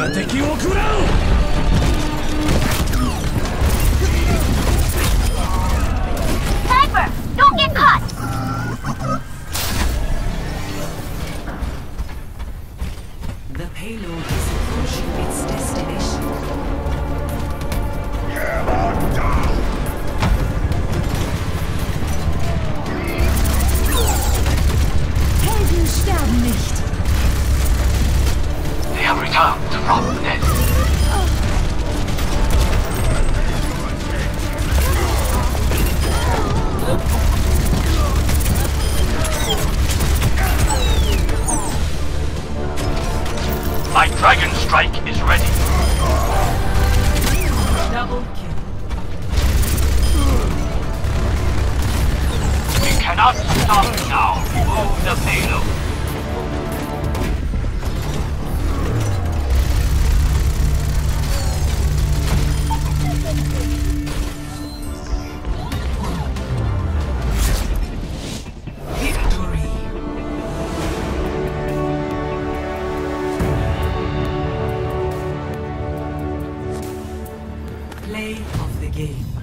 The payload is approaching its destination. My Dragon Strike is ready. Double kill. We cannot stop now. Move the payload. Play of the game.